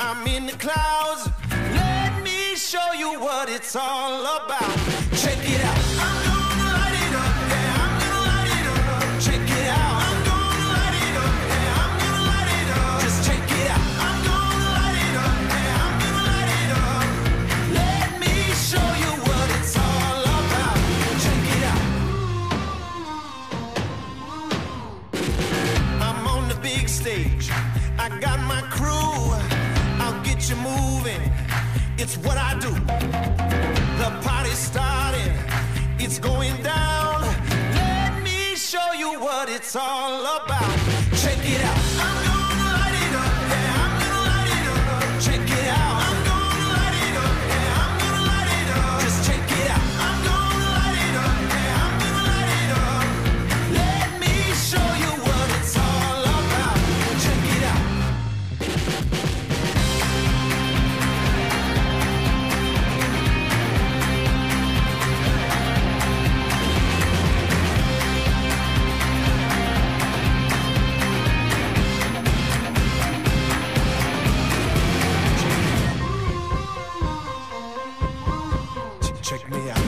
in the clouds. Let me show you what it's all about. Check it out. I'm gonna light it up. Yeah, I'm gonna light it up. Check it out. I'm gonna light it up. Yeah, I'm gonna light it up. Just check it out. I'm gonna light it up. Yeah, I'm gonna light it up. Let me show you what it's all about. Check it out. I'm on the big stage. I got my crew you moving. It's what I do. The party's starting. It's going down. Let me show you what it's all about. Check it out. check me out.